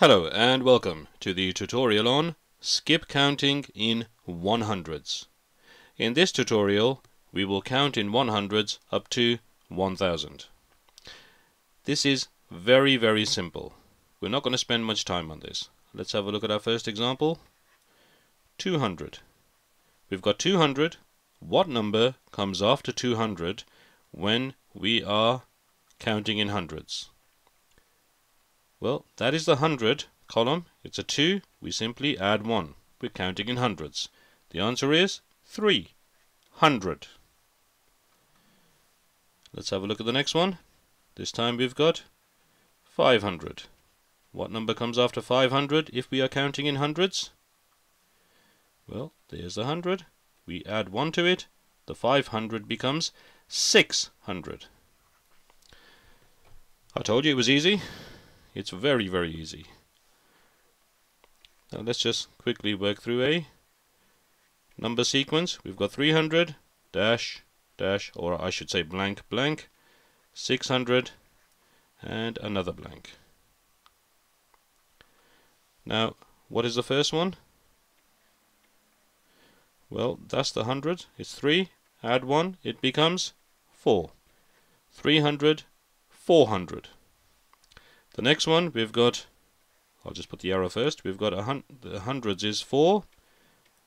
Hello and welcome to the tutorial on skip counting in 100s. In this tutorial we will count in 100s up to 1000. This is very very simple. We're not going to spend much time on this. Let's have a look at our first example. 200. We've got 200. What number comes after 200 when we are counting in hundreds? Well, that is the hundred column. It's a 2. We simply add 1. We're counting in hundreds. The answer is 300. Let's have a look at the next one. This time we've got 500. What number comes after 500 if we are counting in hundreds? Well, there's the 100. We add 1 to it. The 500 becomes 600. I told you it was easy. It's very, very easy. Now let's just quickly work through a number sequence. We've got 300, dash, dash, or I should say blank, blank, 600, and another blank. Now, what is the first one? Well, that's the 100. It's 3. Add 1. It becomes 4. 300, 400. The next one we've got, I'll just put the arrow first, we've got a hun the hundreds is 4,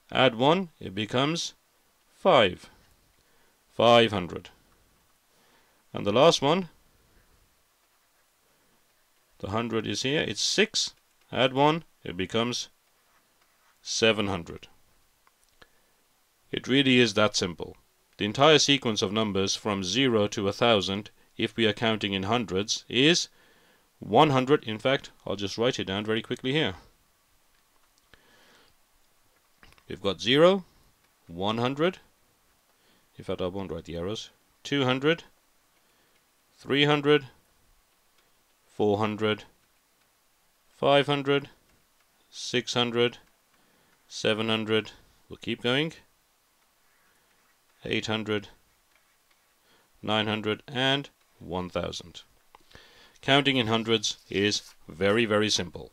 add 1, it becomes 5, 500. And the last one, the 100 is here, it's 6, add 1, it becomes 700. It really is that simple. The entire sequence of numbers from 0 to 1000, if we are counting in hundreds, is 100 in fact. I'll just write it down very quickly here. We've got 0 100 in fact I won't write the arrows. 200 300 400 500 600 700 we'll keep going. 800 900 and 1000 Counting in hundreds is very, very simple.